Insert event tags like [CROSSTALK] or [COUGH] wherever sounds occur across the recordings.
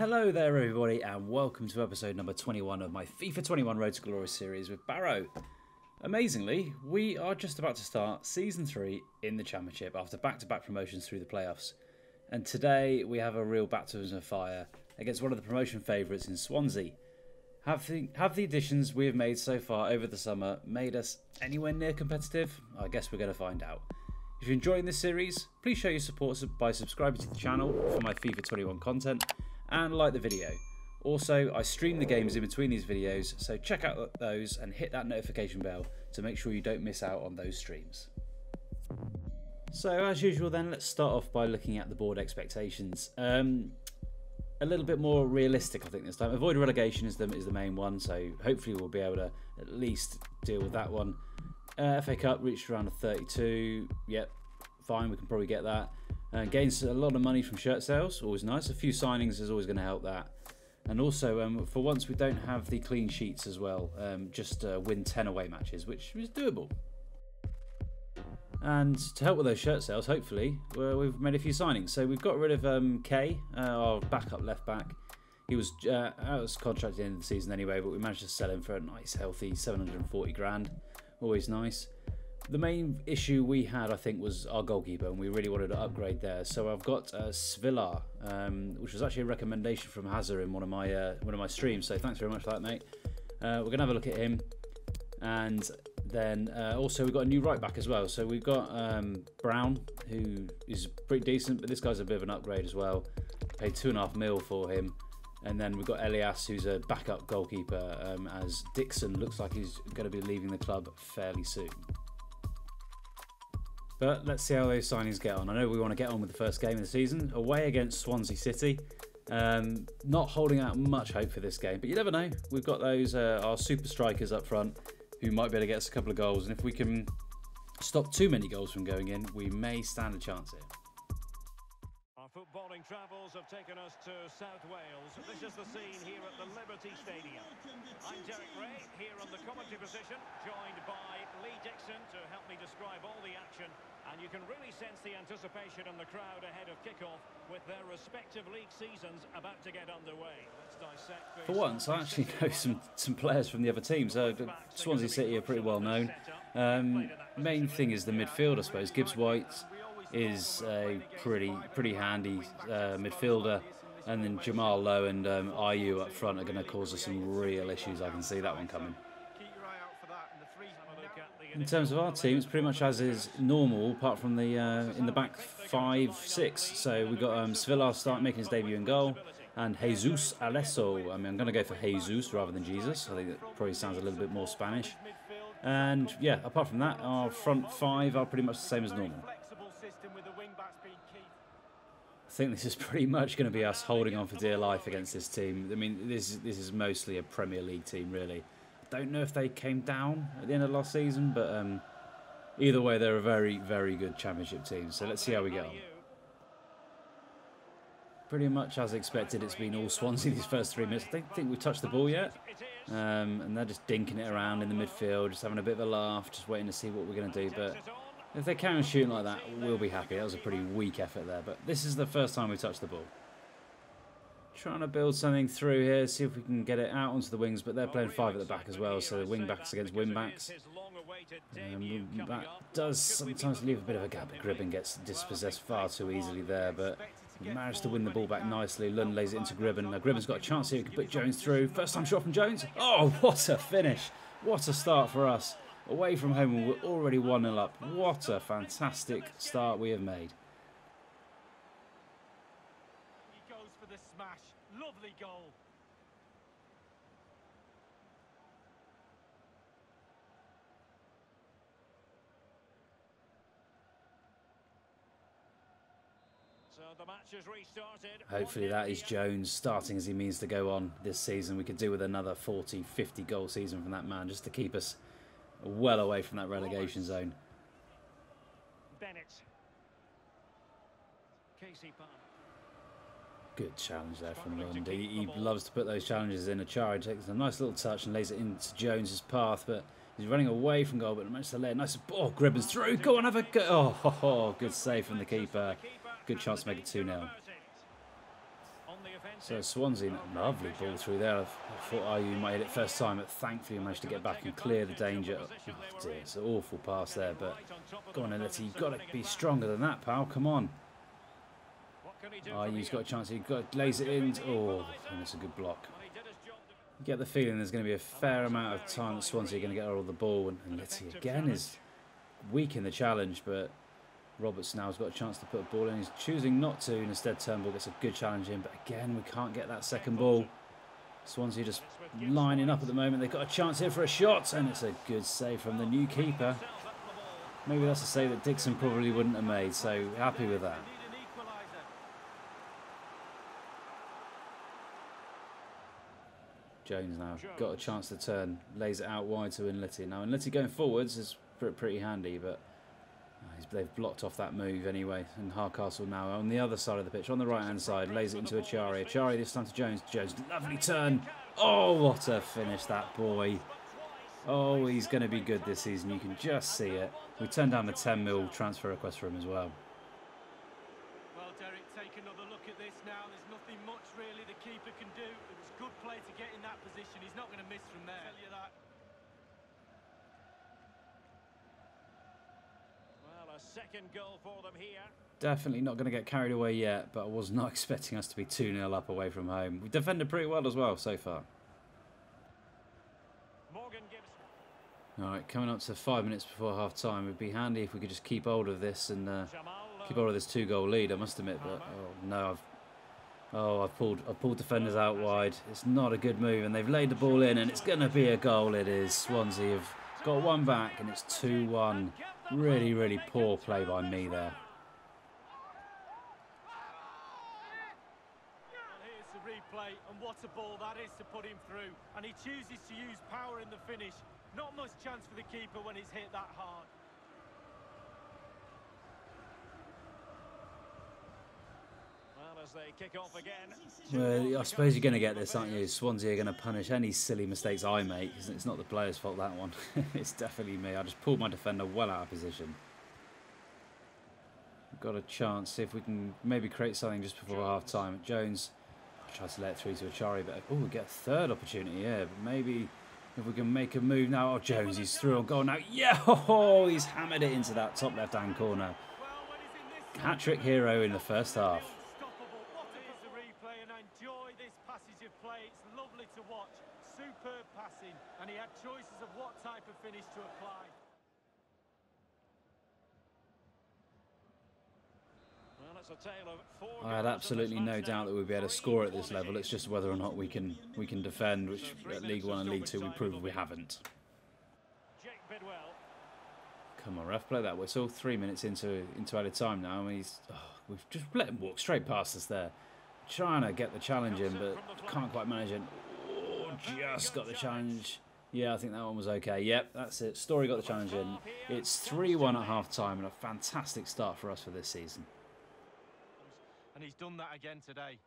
Hello there, everybody, and welcome to episode number 21 of my FIFA 21 Road to Glory series with Barrow. Amazingly, we are just about to start season 3 in the Championship after back to back promotions through the playoffs. And today we have a real baptism of fire against one of the promotion favourites in Swansea. Have the, have the additions we have made so far over the summer made us anywhere near competitive? I guess we're going to find out. If you're enjoying this series, please show your support by subscribing to the channel for my FIFA 21 content and like the video. Also, I stream the games in between these videos, so check out those and hit that notification bell to make sure you don't miss out on those streams. So, as usual, then let's start off by looking at the board expectations. Um, a little bit more realistic, I think, this time. Avoid relegation is the is the main one, so hopefully we'll be able to at least deal with that one. Uh, FA Cup reached around a 32. Yep, fine, we can probably get that. Uh, gains a lot of money from shirt sales, always nice. A few signings is always going to help that. And also, um, for once, we don't have the clean sheets as well. Um, just uh, win 10 away matches, which is doable. And to help with those shirt sales, hopefully, we've made a few signings. So we've got rid of um, Kay, uh, our backup left back. He was uh, out of contract at the end of the season anyway, but we managed to sell him for a nice, healthy 740 grand. Always nice. The main issue we had, I think, was our goalkeeper, and we really wanted to upgrade there. So I've got uh, um, which was actually a recommendation from Hazard in one of my uh, one of my streams. So thanks very much for that, mate. Uh, we're gonna have a look at him, and then uh, also we've got a new right back as well. So we've got um, Brown, who is pretty decent, but this guy's a bit of an upgrade as well. Paid two and a half mil for him. And then we've got Elias, who's a backup goalkeeper, um, as Dixon looks like he's going to be leaving the club fairly soon. But let's see how those signings get on. I know we want to get on with the first game of the season away against Swansea City. Um, not holding out much hope for this game, but you never know. We've got those uh, our super strikers up front who might be able to get us a couple of goals, and if we can stop too many goals from going in, we may stand a chance here. Our footballing travels have taken us to South Wales. This is the scene here at the Liberty Stadium. I'm Derek Ray, here on the commentary position, joined by Lee Dixon to help me describe all the action and you can really sense the anticipation in the crowd ahead of kickoff with their respective league seasons about to get underway. For once, I actually know some, some players from the other teams. Uh, Swansea City are pretty well known. Um, main thing is the midfield, I suppose. Gibbs White is a pretty pretty handy uh, midfielder. And then Jamal Lowe and um, Ayew up front are going to cause us some real issues. I can see that one coming. In terms of our team, it's pretty much as is normal, apart from the uh, in the back five, six. So we've got um, Svilar start making his debut in goal, and Jesus Alesso. I mean, I'm going to go for Jesus rather than Jesus. I think that probably sounds a little bit more Spanish. And yeah, apart from that, our front five are pretty much the same as normal. I think this is [LAUGHS] pretty much going to be us holding on for dear life against this team. I mean, this is, this is mostly a Premier League team, really I don't know if they came down at the end of last season, but um, either way, they're a very, very good championship team. So let's see how we go. Pretty much as expected, it's been all Swansea [LAUGHS] these first three minutes. I don't think we've touched the ball yet. Um, and they're just dinking it around in the midfield, just having a bit of a laugh, just waiting to see what we're going to do. But if they carry on shooting like that, we'll be happy. That was a pretty weak effort there. But this is the first time we touched the ball. Trying to build something through here, see if we can get it out onto the wings, but they're playing five at the back as well, so the wing backs against wing backs. Um, that does sometimes leave a bit of a gap. Gribben gets dispossessed far too easily there, but managed to win the ball back nicely. Lund lays it into Gribben. Now Gribben's got a chance here. He can put Jones through. First time shot from Jones. Oh, [LAUGHS] what a finish. What a start for us. Away from home, and we're already 1 0 up. What a fantastic start we have made. Lovely goal. So the match has restarted. Hopefully that is Jones starting as he means to go on this season. We could do with another 40, 50 goal season from that man just to keep us well away from that relegation zone. Bennett. Kasey Palmer. Good challenge there from Lund. He, he, loves to put those challenges in. Acciari takes a nice little touch and lays it into Jones's path, but he's running away from goal, but managed to lay a nice. Oh, Gribben's through. Go on, have a go. Oh, good save from the keeper. Good chance to make it 2 0. So Swansea, lovely ball through there. I thought you might hit it first time, but thankfully managed to get back and clear the danger. Oh dear, it's an awful pass there, but go on, Elity, you've got to be stronger than that, pal. Come on. Ah, oh, he's got a chance. He lays it in. Oh, and it's a good block. You get the feeling there's going to be a fair amount of time that Swansea are going to get all the ball, and, and again is weak in the challenge, but Roberts now has got a chance to put a ball in. He's choosing not to, and instead Turnbull gets a good challenge in. But again, we can't get that second ball. Swansea just lining up at the moment. They've got a chance here for a shot, and it's a good save from the new keeper. Maybe that's a save that Dixon probably wouldn't have made, so happy with that. Jones now got a chance to turn, lays it out wide to Inlity. Now Inlity going forwards is pretty handy, but Uh, they've blocked off that move anyway. And Hardcastle now on the other side of the pitch, on the right hand side, lays it into Acciari. Acciari this time to Jones. Jones, lovely turn. Oh, what a finish that boy. Oh, he's going to be good this season. You can just see it. We turned down the 10 mil transfer request for him as well. Well, Derek, take another look at this now. There's nothing much really the keeper can do. It was good play to get in that position. He's not going to miss from there. Tell you that. second goal for them here. Definitely not going to get carried away yet, but I was not [LAUGHS] expecting us to be 2-0 up away from home. We defended pretty well as well so far. Morgan Gibbs. All right, coming up to five minutes before half time. It'd be handy if we could just keep hold of this and uh, keep hold of this two-goal lead. I must admit, but oh no, I've oh I've pulled I've pulled defenders out wide. It's not a good move, and they've laid the ball in, and it's going to be a goal. It is. Swansea have got one back, and it's two-one. Really, really poor play by me there. here's the replay, and what a ball that is to put him through. And he chooses to use power in the finish. Not much chance for the keeper when it's hit that hard. Well, I suppose you're going to get this, aren't you? Swansea are going to punish any silly mistakes I make. It's not the player's fault, that one. [LAUGHS] it's definitely me. I just pulled my defender well out of position. Got a chance, see if we can maybe create something just before half time. Jones tries to let it through to Acciari, but oh, we get a third opportunity here. But maybe if we can make a move now. Oh, Jones, he's through on goal now. Yeah, [LAUGHS] oh, he's hammered it into that top left hand corner. Hat trick hero in the first half. Superb passing, and he had choices of what type of finish to apply. I had absolutely no doubt that we'd be able to score at this level. It's just whether or not we can we can defend, which at League One and League Two we proved we haven't. Come on, ref, play that whistle. Three minutes into into added time now, and he's oh, we've just let him walk straight past us there, trying to get the challenge in, but can't quite manage it just got the challenge. Yeah, I think that one was okay. Yep, that's it. Storey got the challenge in. It's 3-1 at half-time and a fantastic start for us for this season. And he's done that again today.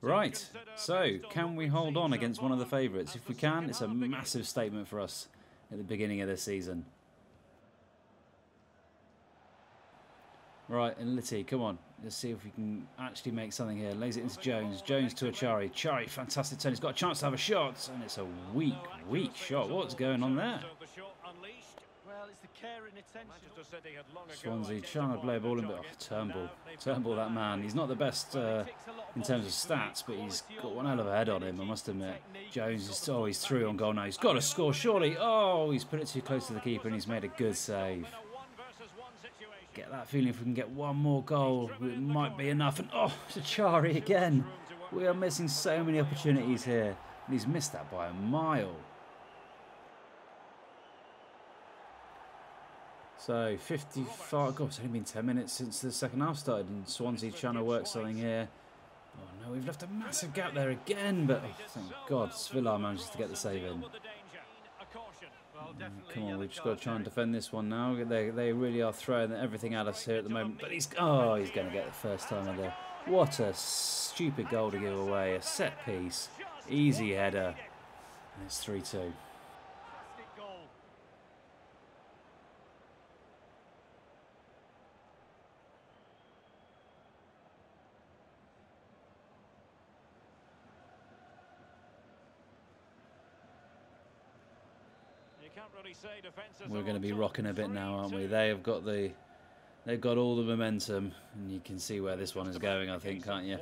Right, so can we hold on against one of the favourites? If we can, it's a massive statement for us at the beginning of this season. Right, and Litty, come on. Let's see if we can actually make something here. Lays it into Jones. Jones to Acciari. Acciari, fantastic turn. He's got a chance to have a shot, and it's a weak, weak shot. What's going on there? Swansea trying to play ball in, but oh, Turnbull. Turnbull, that man. He's not the best uh, in terms of stats, but he's got one hell of a head on him, I must admit. Jones is, oh, he's through on goal now. He's got to score, surely. Oh, he's put it too close to the keeper, and he's made a good save get that feeling if we can get one more goal, it might be enough. And oh, Acciari again. We are missing so many opportunities here. And he's missed that by a mile. So 55, God, it's only been 10 minutes since the second half started and Swansea trying to work something here. Oh no, we've left a massive gap there again, but oh, thank God, Svilar manages to get the save in. Come on, we've just got to try and defend this one now. They, they really are throwing everything at us here at the moment. But he's oh, he's going to get the first time of the. What a stupid goal to give away. A set piece, easy header, and it's three two. We're going to be rocking a bit now, aren't we? They have got the, they've got all the momentum, and you can see where this one is going. I think, can't you?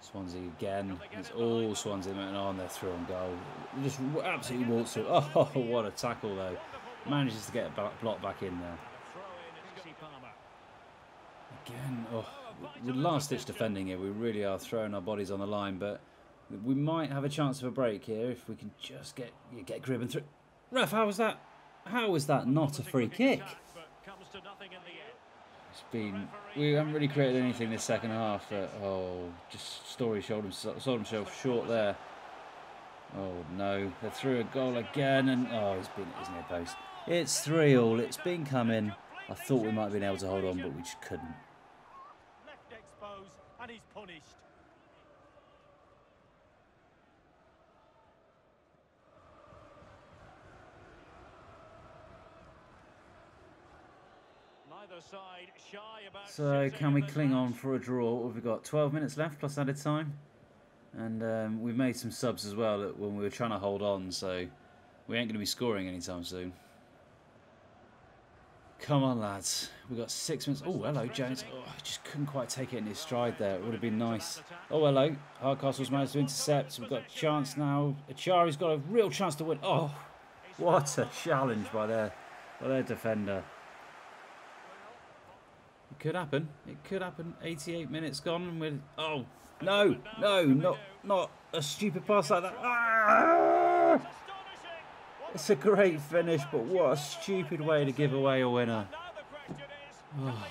Swansea again. It's all Swansea moving on. They're through on goal. Just absolutely waltz through. [LAUGHS] Oh, what a tackle though! Manages to get a block back in there. Again, oh, with last ditch defending here, we really are throwing our bodies on the line, but we might have a chance of a break here if we can just get get Gribben through. Ref, how was that? How was that not a free kick? It's been we haven't really created anything this second half. But, oh, just Storey sold himself, sold himself short there. Oh no, they threw a goal again, and oh, he's been his near post. It's three all. It's been coming. I thought we might have been able to hold on, but we just couldn't. Left exposed, and he's punished. So can we cling on for a draw? We've got 12 minutes left plus added time. And um, we've made some subs as well when we were trying to hold on, so we ain't going to be scoring anytime soon. Come on, lads. We've got six minutes. Oh, hello, Jones. Oh, I just couldn't quite take it in his stride there. It would have been nice. Oh, hello. Hardcastle's managed to intercept. We've got a chance now. Acciari's got a real chance to win. Oh, what a challenge by their, by their defender. It could happen. It could happen. 88 minutes gone and we're... Oh, no, no, not, not a stupid pass like that. Ah! It's a great finish, but what a stupid way to give away a winner. Oh.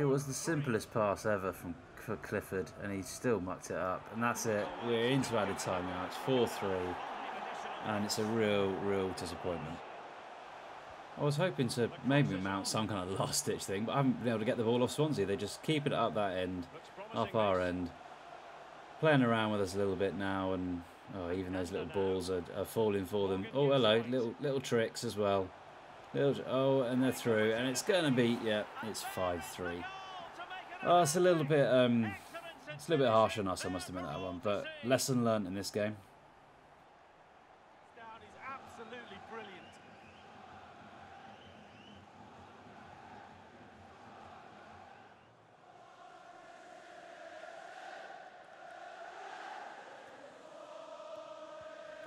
It was the simplest pass ever from for Clifford, and he still mucked it up. And that's it. We're into added time now. It's 4-3, and it's a real, real disappointment. I was hoping to maybe mount some kind of last-ditch thing, but I haven't been able to get the ball off Swansea. They just keep it up that end, up our end, playing around with us a little bit now, and oh, even those little balls are, are falling for them. Oh, hello, little little tricks as well. Little, oh, and they're through, and it's going to be, yeah, it's 5-3. Oh, it's a little bit, um, it's a little bit harsh on us, I must admit that one, but lesson learned in this game.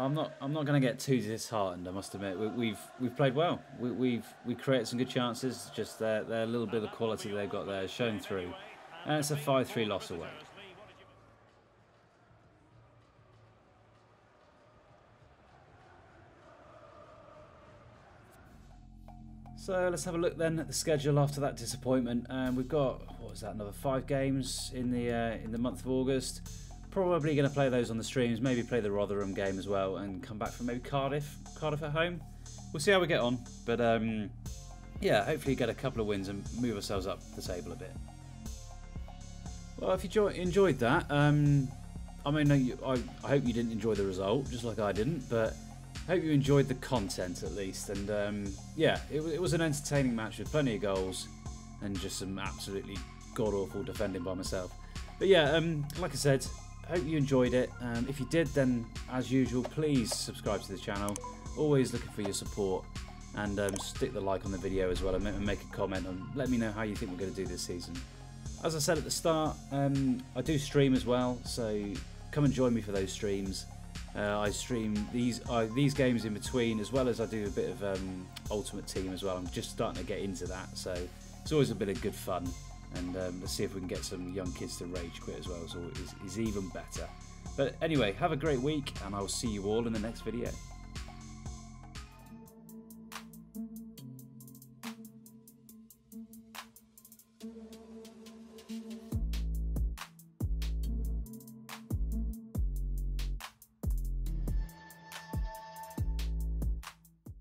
I'm not. I'm not going to get too disheartened. I must admit, we, have we've, we've played well. We, we've we created some good chances. Just their their little bit of quality they've got there shown through, and it's a five-three loss away. So let's have a look then at the schedule after that disappointment. And um, we've got what was that? Another five games in the uh, in the month of August. Probably going to play those on the streams, maybe play the Rotherham game as well, and come back from maybe Cardiff, Cardiff at home. We'll see how we get on, but um, yeah, hopefully get a couple of wins and move ourselves up the table a bit. Well, if you enjoyed that, um, I mean, I, I, hope you didn't enjoy the result, just like I didn't, but I hope you enjoyed the content at least. And um, yeah, it, it was an entertaining match with plenty of goals and just some absolutely god awful defending by myself. But yeah, um, like I said, hope you enjoyed it. Um, if you did, then as usual, please subscribe to the channel. Always looking for your support and um, stick the like on the video as well and make a comment and let me know how you think we're going to do this season. As I said at the start, um, I do stream as well, so come and join me for those streams. Uh, I stream these uh, these games in between as well as I do a bit of um, Ultimate Team as well. I'm just starting to get into that, so it's always a bit of good fun and um, let's see if we can get some young kids to rage quit as well, so it's, it's even better. But anyway, have a great week, and I'll see you all in the next video.